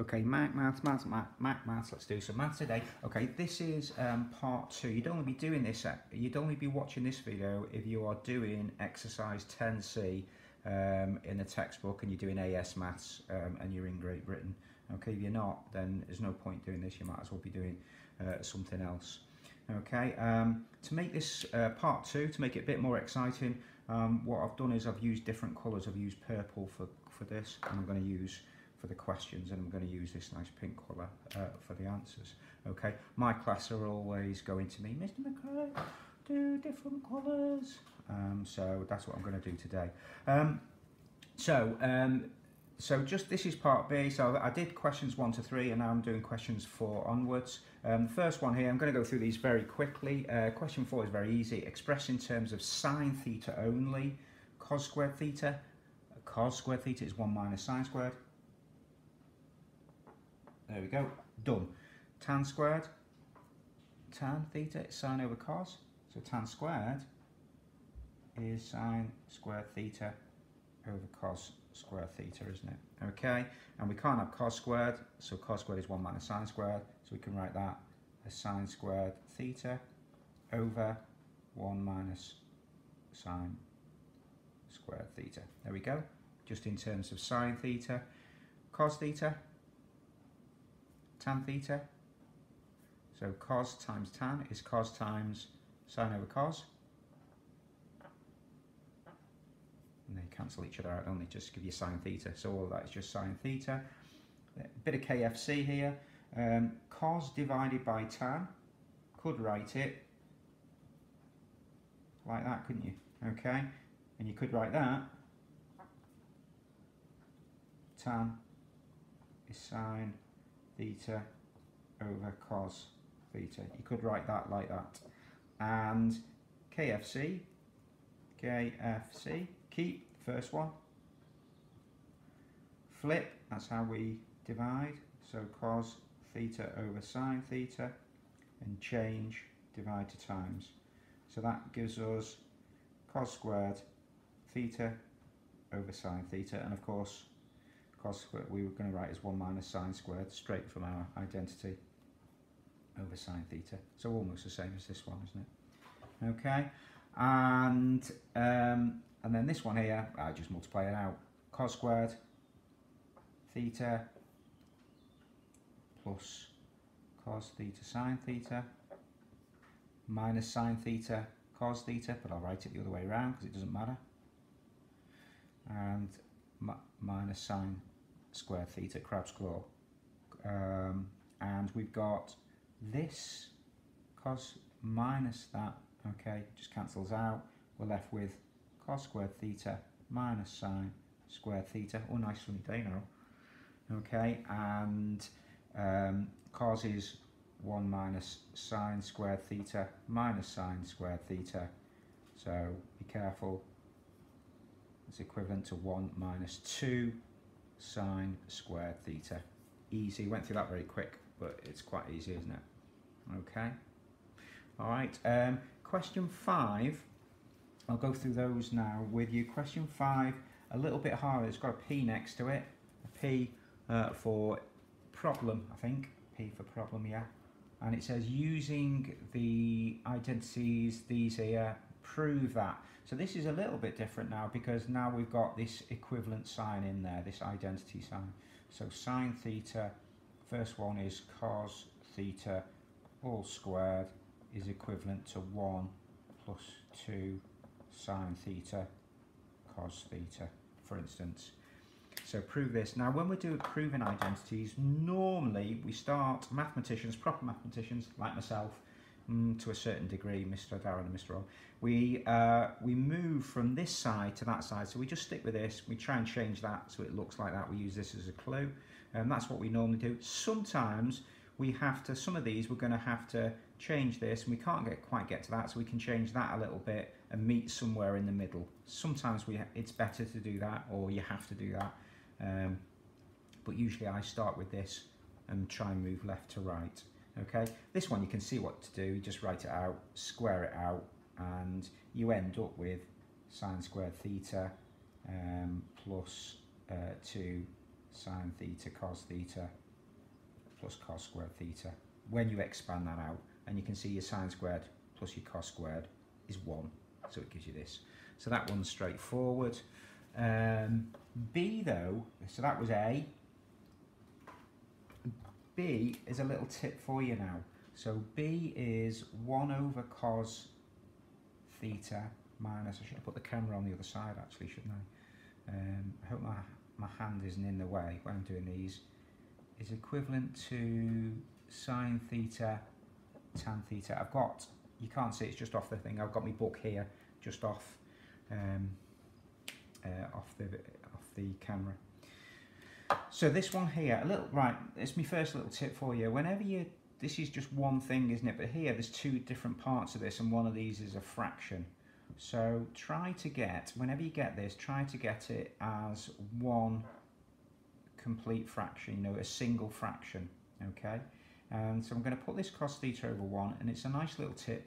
Okay, Mac maths, maths, Mac, Mac maths. Let's do some maths today. Okay, this is um, part two. You'd only be doing this. At, you'd only be watching this video if you are doing exercise 10C um, in the textbook and you're doing AS maths um, and you're in Great Britain. Okay, if you're not, then there's no point doing this. You might as well be doing uh, something else. Okay, um, to make this uh, part two, to make it a bit more exciting, um, what I've done is I've used different colours. I've used purple for, for this, and I'm going to use for the questions and I'm going to use this nice pink colour uh, for the answers. Okay, my class are always going to me, Mr McCray, do different colours. Um, so that's what I'm going to do today. Um, so, um, so just this is part B. So I did questions one to three and now I'm doing questions four onwards. Um, first one here, I'm going to go through these very quickly. Uh, question four is very easy. Express in terms of sine theta only, cos squared theta. Cos squared theta is 1 minus sine squared. There we go, done. Tan squared, tan theta is sine over cos. So tan squared is sine squared theta over cos squared theta, isn't it? Okay, and we can't have cos squared, so cos squared is 1 minus sine squared, so we can write that as sine squared theta over 1 minus sine squared theta. There we go, just in terms of sine theta. Cos theta tan theta. So cos times tan is cos times sine over cos. And they cancel each other out, only just give you sine theta. So all that is just sine theta. A bit of KFC here. Um, cos divided by tan. Could write it like that, couldn't you? Okay. And you could write that tan is sine theta over cos theta. You could write that like that. And KFC, KFC, keep, first one. Flip, that's how we divide. So cos theta over sine theta. And change, divide to times. So that gives us cos squared theta over sine theta. And of course, cos squared we were going to write as 1 minus sine squared straight from our identity over sine theta. So almost the same as this one, isn't it? Okay, and um, and then this one here, I just multiply it out. Cos squared theta plus cos theta sine theta minus sine theta cos theta, but I'll write it the other way around because it doesn't matter. And minus sine square theta, crab's claw. Um, and we've got this cos minus that, okay, just cancels out. We're left with cos squared theta minus sine squared theta. Oh, nice sunny day now. Okay, and um, cos is 1 minus sine squared theta minus sine squared theta. So be careful. It's equivalent to 1 minus 2 sine squared theta. Easy, went through that very quick, but it's quite easy, isn't it? Okay. All right, um, question five, I'll go through those now with you. Question five, a little bit harder, it's got a P next to it. A P uh, for problem, I think. P for problem, yeah. And it says using the identities, these here, prove that. So this is a little bit different now because now we've got this equivalent sign in there, this identity sign. So sine theta, first one is cos theta all squared is equivalent to 1 plus 2 sine theta cos theta, for instance. So prove this. Now when we do proving identities, normally we start, mathematicians, proper mathematicians like myself, mm, to a certain degree, Mr. Darren and Mr. O, we, uh, we move from this side to that side. So we just stick with this, we try and change that so it looks like that. We use this as a clue. And um, that's what we normally do. Sometimes we have to, some of these we're going to have to change this and we can't get quite get to that so we can change that a little bit and meet somewhere in the middle. Sometimes we it's better to do that or you have to do that. Um, but usually I start with this and try and move left to right okay? This one you can see what to do. You just write it out square it out and you end up with sine squared theta um, plus uh, 2 sine theta cos theta plus cos squared theta. When you expand that out and you can see your sine squared plus your cos squared is 1 so it gives you this. So that one's straightforward. Um, B though so that was A B is a little tip for you now so B is 1 over cos theta minus I should have put the camera on the other side actually shouldn't I um, I hope my, my hand isn't in the way when I'm doing these is equivalent to sine theta, tan theta. I've got, you can't see, it's just off the thing. I've got my book here, just off, um, uh, off the off the camera. So this one here, a little right. It's my first little tip for you. Whenever you, this is just one thing, isn't it? But here, there's two different parts of this, and one of these is a fraction. So try to get, whenever you get this, try to get it as one complete fraction, you know, a single fraction, okay? And so I'm going to put this cos theta over 1, and it's a nice little tip,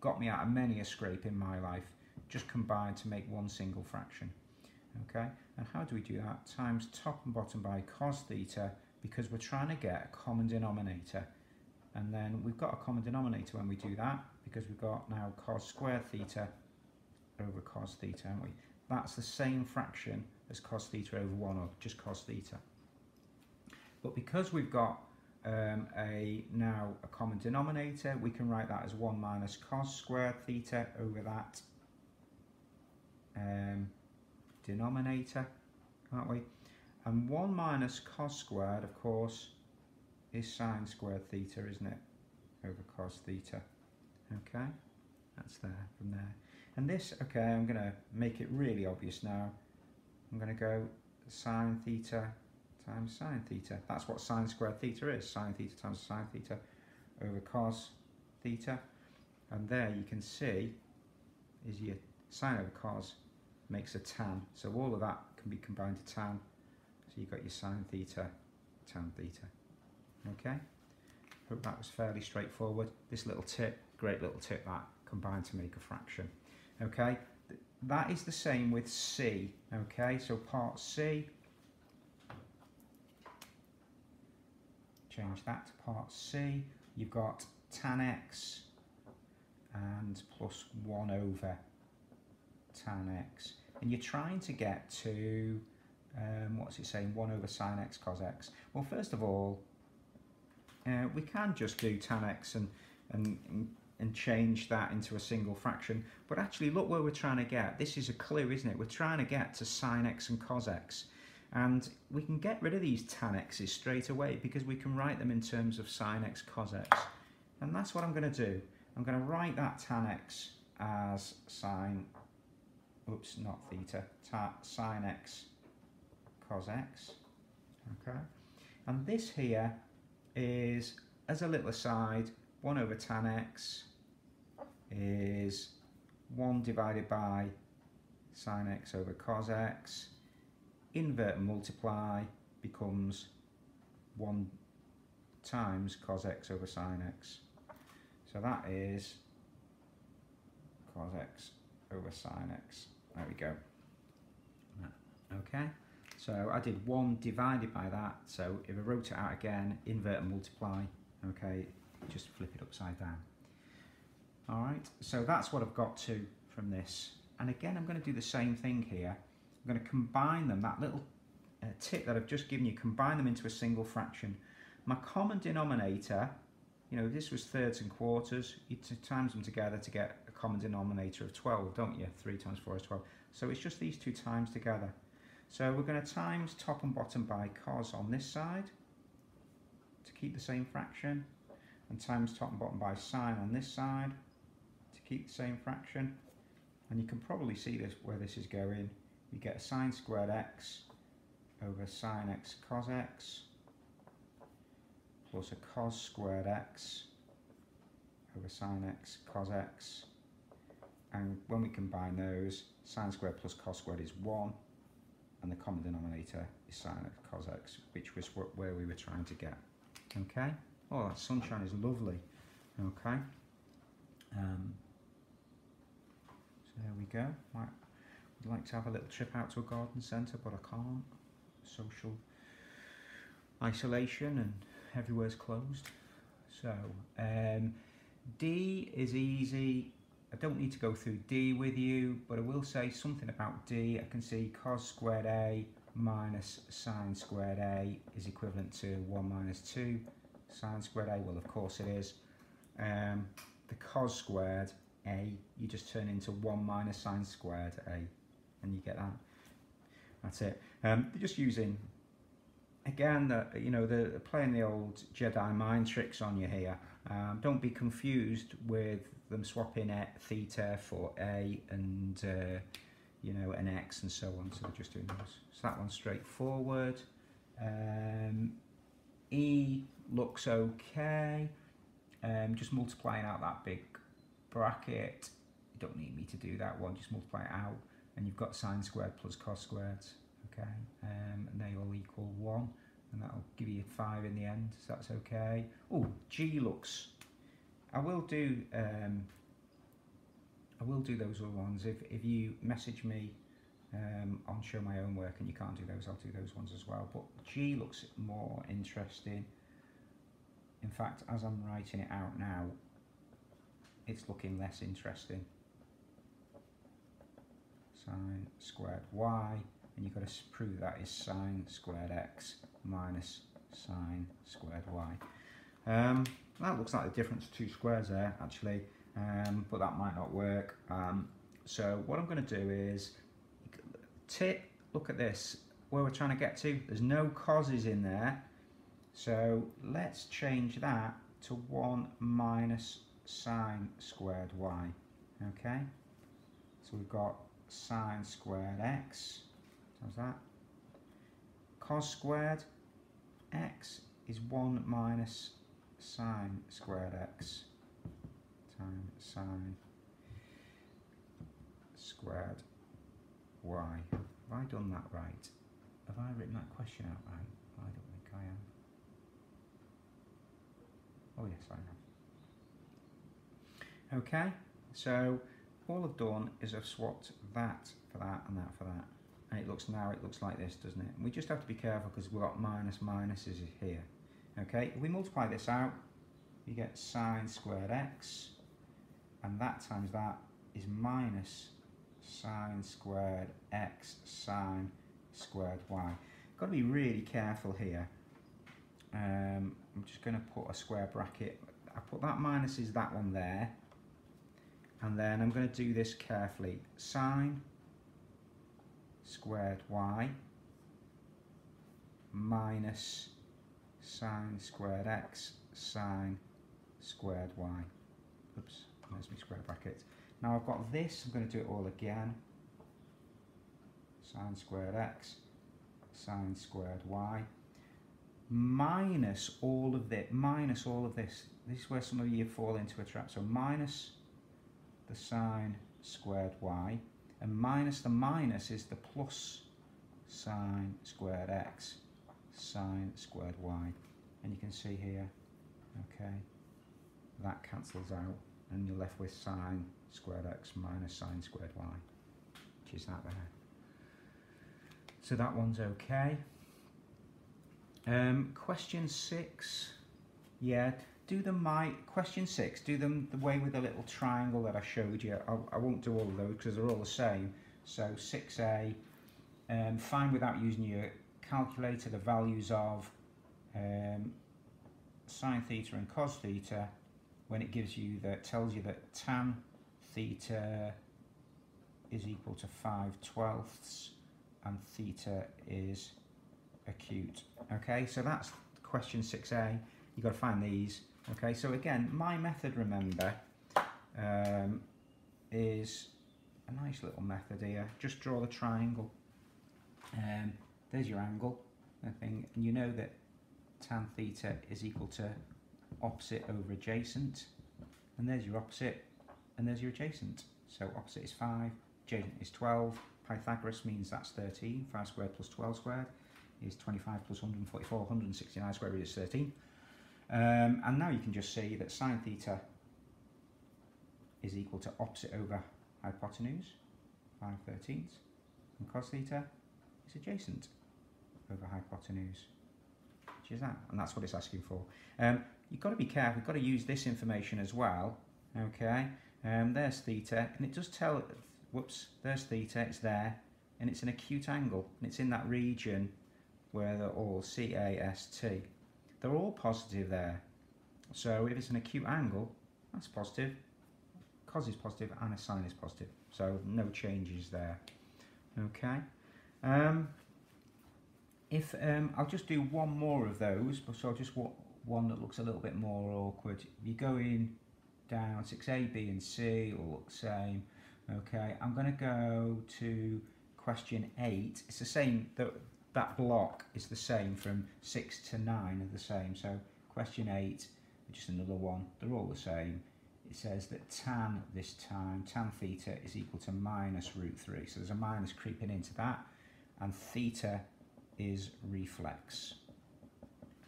got me out of many a scrape in my life, just combined to make one single fraction, okay? And how do we do that? Times top and bottom by cos theta, because we're trying to get a common denominator. And then we've got a common denominator when we do that, because we've got now cos squared theta over cos theta, haven't we? That's the same fraction as cos theta over 1, or just cos theta. But because we've got um, a now a common denominator, we can write that as 1 minus cos squared theta over that um, denominator, can't we? And 1 minus cos squared, of course, is sine squared theta, isn't it? Over cos theta. Okay, that's there from there. And this, okay, I'm going to make it really obvious now. I'm going to go sine theta times sine theta. That's what sine squared theta is. Sine theta times sine theta over cos theta. And there you can see is your sine over cos makes a tan. So all of that can be combined to tan. So you've got your sine theta, tan theta. Okay? Hope that was fairly straightforward. This little tip, great little tip that, combined to make a fraction. Okay? That is the same with C. Okay? So part C, change that to part C. You've got tan x and plus 1 over tan x. And you're trying to get to, um, what's it saying, 1 over sine x cos x. Well, first of all, uh, we can just do tan x and, and, and change that into a single fraction. But actually, look where we're trying to get. This is a clue, isn't it? We're trying to get to sine x and cos x. And we can get rid of these tan x's straight away because we can write them in terms of sine x cos x. And that's what I'm going to do. I'm going to write that tan x as sine, oops, not theta, ta, sine x cos x. Okay. And this here is, as a little aside, 1 over tan x is 1 divided by sine x over cos x invert and multiply becomes 1 times cos x over sine x. So that is cos x over sine x. There we go. Okay, so I did 1 divided by that. So if I wrote it out again, invert and multiply, okay, just flip it upside down. All right, so that's what I've got to from this. And again, I'm going to do the same thing here. I'm going to combine them, that little uh, tip that I've just given you, combine them into a single fraction. My common denominator, you know, this was thirds and quarters, you times them together to get common denominator of 12, don't you? 3 times 4 is 12. So it's just these two times together. So we're going to times top and bottom by cos on this side to keep the same fraction, and times top and bottom by sine on this side to keep the same fraction. And you can probably see this where this is going you get a sine squared x over sine x cos x plus a cos squared x over sine x cos x and when we combine those sine squared plus cos squared is 1 and the common denominator is sine of cos x which was where we were trying to get okay oh that sunshine is lovely okay um, so there we go right I'd like to have a little trip out to a garden centre, but I can't. Social isolation and everywhere's closed. So um, D is easy. I don't need to go through D with you, but I will say something about D. I can see cos squared A minus sine squared A is equivalent to 1 minus 2 sine squared A. Well, of course it is. Um, the cos squared A, you just turn into 1 minus sine squared A, and you get that. That's it. Um, they're just using, again, the, you know, they're playing the old Jedi mind tricks on you here. Um, don't be confused with them swapping at theta for A and, uh, you know, an X and so on. So they're just doing those. So that one's straightforward. Um, e looks okay. Um, just multiplying out that big bracket. You don't need me to do that one, just multiply it out. And you've got sine squared plus cos squared. Okay, um, and they all equal 1. And that'll give you 5 in the end, so that's okay. Oh, G looks... I will do... Um, I will do those other ones. If, if you message me um, on Show My Homework and you can't do those, I'll do those ones as well. But G looks more interesting. In fact, as I'm writing it out now, it's looking less interesting. Sine squared y, and you've got to prove that is sine squared x minus sine squared y. Um, that looks like the difference of two squares there, actually, um, but that might not work. Um, so what I'm going to do is, tip, look at this, where we're trying to get to, there's no causes in there, so let's change that to 1 minus sine squared y. Okay, so we've got sine squared x, how's that? Cos squared x is 1 minus sine squared x times sine squared y. Have I done that right? Have I written that question out right? I don't think I am. Oh yes, I have. Okay, so all I've done is I've swapped that for that and that for that. And it looks now, it looks like this, doesn't it? And we just have to be careful because we've got minus minuses here. Okay, if we multiply this out, you get sine squared x, and that times that is minus sine squared x sine squared y. Got to be really careful here um, I'm just going to put a square bracket. I put that minus is that one there. And then I'm going to do this carefully. Sine squared y minus sine squared x sine squared y. Oops, there's my square bracket. Now I've got this, I'm going to do it all again. Sine squared x sine squared y minus all of this, minus all of this. This is where some of you fall into a trap. So minus the sine squared y, and minus the minus is the plus sine squared x sine squared y. And you can see here, okay, that cancels out, and you're left with sine squared x minus sine squared y, which is that there. So that one's okay. Um, question six, yeah, do them my, question six, do them the way with the little triangle that I showed you. I, I won't do all of those because they're all the same. So 6a, um, find without using your calculator the values of um, sine theta and cos theta when it gives you that tells you that tan theta is equal to 5 twelfths and theta is acute. Okay, so that's question 6a. You've got to find these. Okay, so again, my method, remember, um, is a nice little method here. Just draw the triangle. Um, there's your angle, I think, and you know that tan theta is equal to opposite over adjacent. And there's your opposite, and there's your adjacent. So opposite is 5, adjacent is 12. Pythagoras means that's 13, 5 squared plus 12 squared is 25 plus 144, 169 square root is 13. Um, and now you can just see that sine theta is equal to opposite over hypotenuse, 5 thirteenths, and cos theta is adjacent over hypotenuse, much is that? And that's what it's asking for. Um, you've got to be careful, you've got to use this information as well, okay? Um, there's theta, and it does tell, whoops, there's theta, it's there, and it's an acute angle, and it's in that region where they're all C-A-S-T. They're all positive there. So if it's an acute angle, that's positive. Cos is positive and a sine is positive. So no changes there. Okay. Um, if um, I'll just do one more of those, but so I'll just want one that looks a little bit more awkward. You go in down 6A, B and C all look the same. Okay, I'm going to go to question 8. It's the same, that, block is the same from 6 to 9 are the same. So question 8, just another one, they're all the same. It says that tan this time, tan theta is equal to minus root 3. So there's a minus creeping into that. And theta is reflex.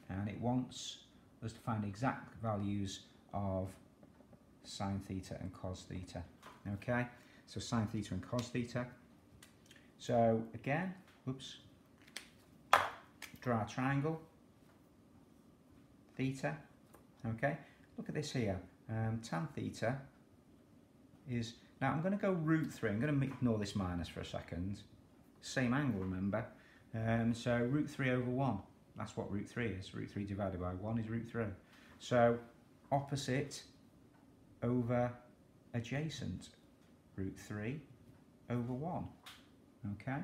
And it wants us to find exact values of sine theta and cos theta. Okay, so sine theta and cos theta. So again, oops, draw a triangle, theta, okay, look at this here, um, tan theta is, now I'm going to go root 3, I'm going to ignore this minus for a second, same angle remember, um, so root 3 over 1, that's what root 3 is. Root 3 divided by 1 is root 3. So opposite over adjacent, root 3 over 1. Okay?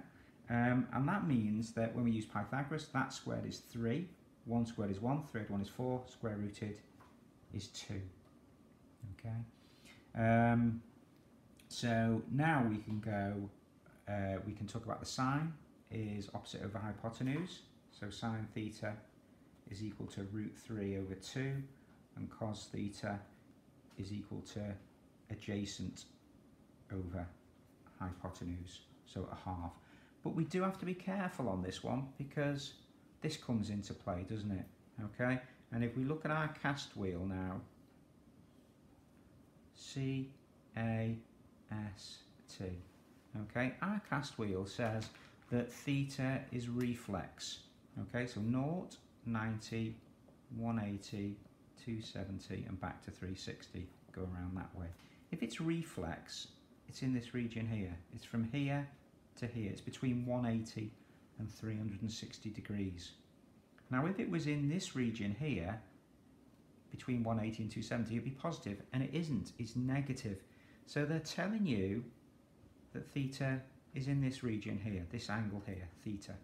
Um, and that means that when we use Pythagoras, that squared is 3, 1 squared is 1, third one is 4, square rooted is 2. Okay? Um, so now we can go, uh, we can talk about the sine is opposite over hypotenuse. So sine theta is equal to root 3 over 2 and cos theta is equal to adjacent over hypotenuse, so a half. But we do have to be careful on this one because this comes into play, doesn't it? Okay, and if we look at our cast wheel now, C A S T. Okay, our cast wheel says that theta is reflex. Okay, so 0, 90, 180, 270 and back to 360. Go around that way. If it's reflex, it's in this region here. It's from here to here. It's between 180 and 360 degrees. Now if it was in this region here, between 180 and 270, it'd be positive, and it isn't, it's negative. So they're telling you that theta is in this region here, this angle here, theta.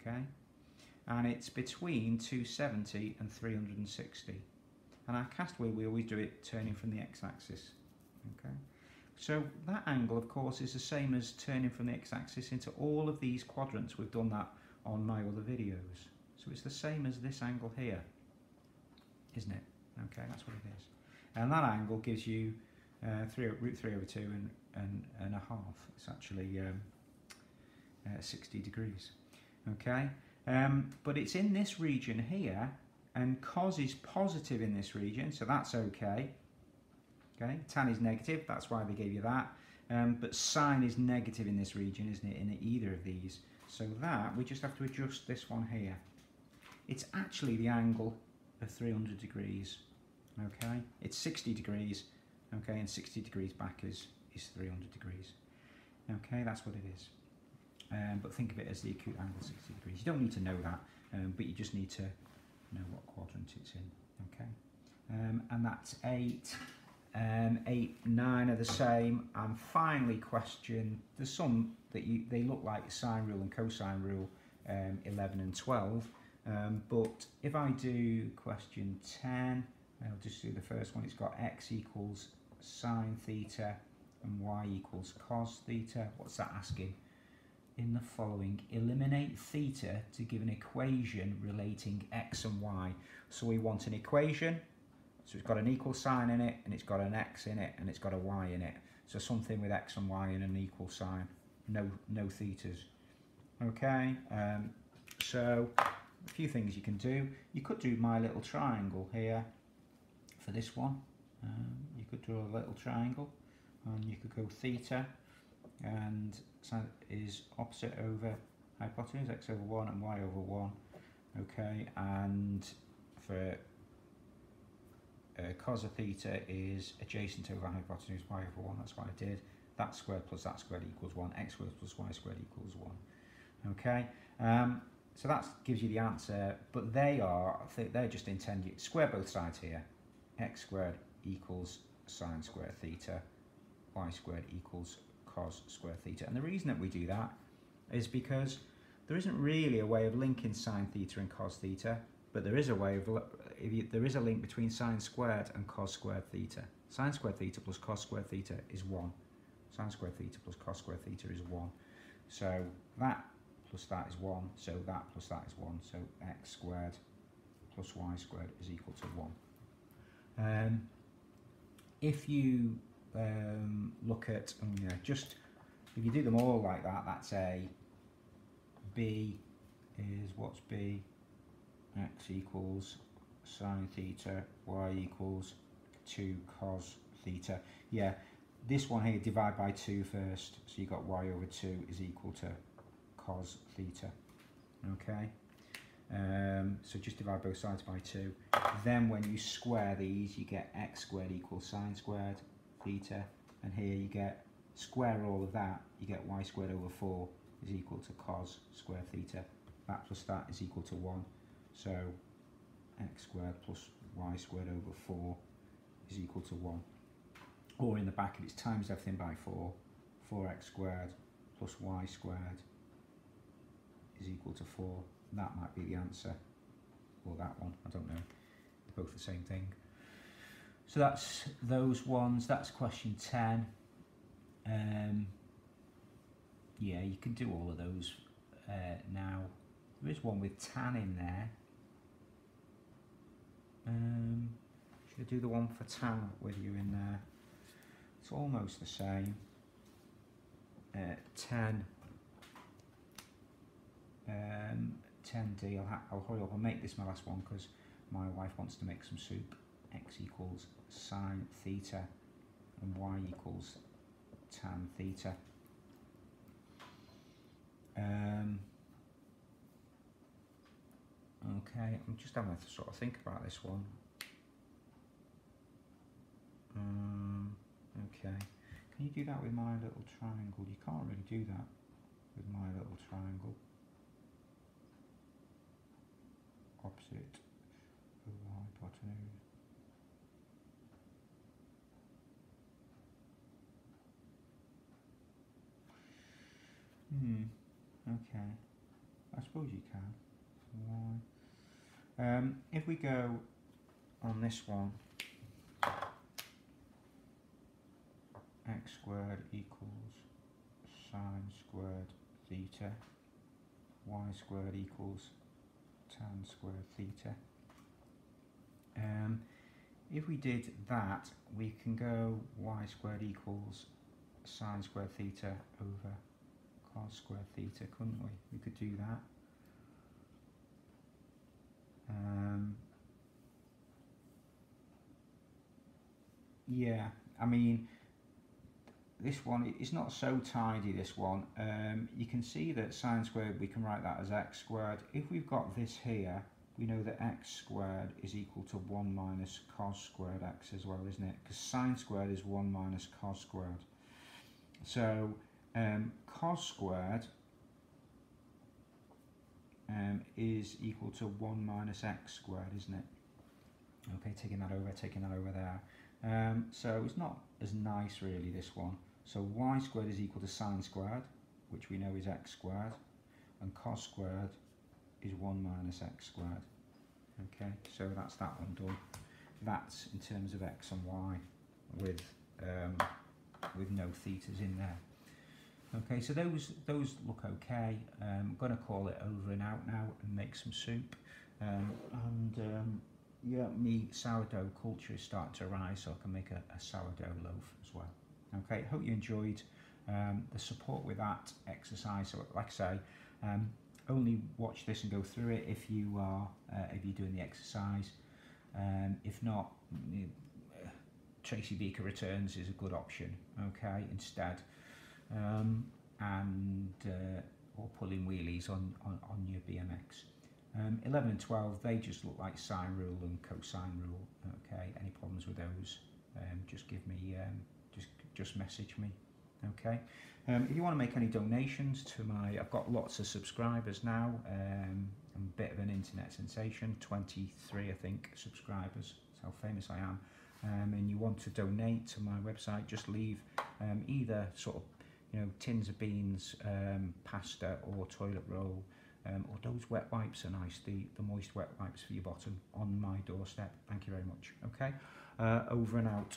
Okay, and it's between 270 and 360. And our cast wheel, we always do it turning from the x-axis. Okay, so that angle, of course, is the same as turning from the x-axis into all of these quadrants. We've done that on my other videos. So it's the same as this angle here, isn't it? Okay, that's what it is. And that angle gives you uh, three, root 3 over 2 and, and, and a half. It's actually um, uh, 60 degrees. Okay, um, but it's in this region here, and cos is positive in this region, so that's okay. Okay, tan is negative, that's why they gave you that. Um, but sine is negative in this region, isn't it, in either of these. So that, we just have to adjust this one here. It's actually the angle of 300 degrees, okay? It's 60 degrees, okay, and 60 degrees back is, is 300 degrees. Okay, that's what it is. Um, but think of it as the acute angle 60 degrees. You don't need to know that, um, but you just need to know what quadrant it's in. Okay, um, and that's 8. Um, 8, 9 are the same. And finally, question, there's some that you, they look like sine rule and cosine rule, um, 11 and 12. Um, but if I do question 10, I'll just do the first one. It's got x equals sine theta and y equals cos theta. What's that asking? In the following, eliminate theta to give an equation relating x and y. So we want an equation, so it's got an equal sign in it, and it's got an x in it, and it's got a y in it. So something with x and y and an equal sign, no, no thetas. Okay, um, so a few things you can do. You could do my little triangle here for this one. Um, you could draw a little triangle and you could go theta and is opposite over hypotenuse, x over 1 and y over 1. Okay, and for uh, cos of theta is adjacent over hypotenuse y over 1, that's what I did. That squared plus that squared equals 1, x squared plus y squared equals 1. Okay, um, so that gives you the answer, but they are, they're just intended, square both sides here, x squared equals sine squared theta, y squared equals cos squared theta. And the reason that we do that is because there isn't really a way of linking sine theta and cos theta, but there is a way of, you, there is a link between sine squared and cos squared theta. Sine squared theta plus cos squared theta is 1. Sine squared theta plus cos squared theta is 1. So that plus that is 1, so that plus that is 1, so x squared plus y squared is equal to 1. Um, if you um, look at, um, know, just, if you do them all like that, that's a, b is, what's b? x equals sine theta, y equals 2 cos theta. Yeah, this one here, divide by 2 first, so you got y over 2 is equal to cos theta, okay? Um, so just divide both sides by 2. Then when you square these, you get x squared equals sine squared theta, and here you get square all of that, you get y squared over 4 is equal to cos square theta. That plus that is equal to 1. So x squared plus y squared over 4 is equal to 1. Or in the back, it's times everything by 4, 4x squared plus y squared is equal to 4. That might be the answer. Or that one, I don't know. They're both the same thing. So that's those ones. That's question 10. Um, yeah, you can do all of those uh, now. There is one with tan in there. Um, should I do the one for tan with you in there? It's almost the same. Uh, 10 um, 10d, I'll, I'll hurry up, I'll make this my last one because my wife wants to make some soup. x equals sine theta and y equals tan theta. Okay, I'm just having to sort of think about this one. Um, okay, can you do that with my little triangle? You can't really do that with my little triangle. Opposite the hypotenuse. Hmm. Okay, I suppose you can. Um, if we go on this one, x squared equals sine squared theta, y squared equals tan squared theta. Um, if we did that, we can go y squared equals sine squared theta over cos squared theta, couldn't we? We could do that. Um, yeah, I mean, this one, it's not so tidy, this one. Um, you can see that sine squared, we can write that as x squared. If we've got this here, we know that x squared is equal to 1 minus cos squared x as well, isn't it? Because sine squared is 1 minus cos squared. So um, cos squared um, is equal to 1 minus x squared, isn't it? Okay, taking that over, taking that over there. Um, so it's not as nice really, this one. So y squared is equal to sine squared, which we know is x squared, and cos squared is 1 minus x squared. Okay, so that's that one done. That's in terms of x and y with, um, with no thetas in there. Okay, so those those look okay. Um, I'm going to call it over and out now and make some soup. Um, and um, yeah, me sourdough culture is starting to rise, so I can make a, a sourdough loaf as well. Okay, hope you enjoyed um, the support with that exercise. So, like I say, um, only watch this and go through it if you are uh, if you're doing the exercise. Um, if not, Tracy Beaker returns is a good option. Okay, instead. Um, and uh, or pulling wheelies on, on, on your BMX. Um, 11 and 12, they just look like sine rule and cosine rule. Okay, any problems with those, um, just give me, um, just just message me. Okay, um, if you want to make any donations to my, I've got lots of subscribers now. Um, I'm a bit of an internet sensation, 23 I think subscribers. That's how famous I am. Um, and you want to donate to my website, just leave um, either sort of you know tins of beans, um, pasta or toilet roll um, or those wet wipes are nice, the, the moist wet wipes for your bottom on my doorstep. Thank you very much. Okay, uh, over and out.